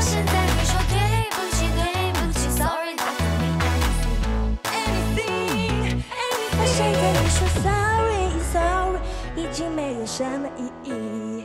现在你说对不起对不起 sorry 你说 sorry sorry 已经没有什么意义。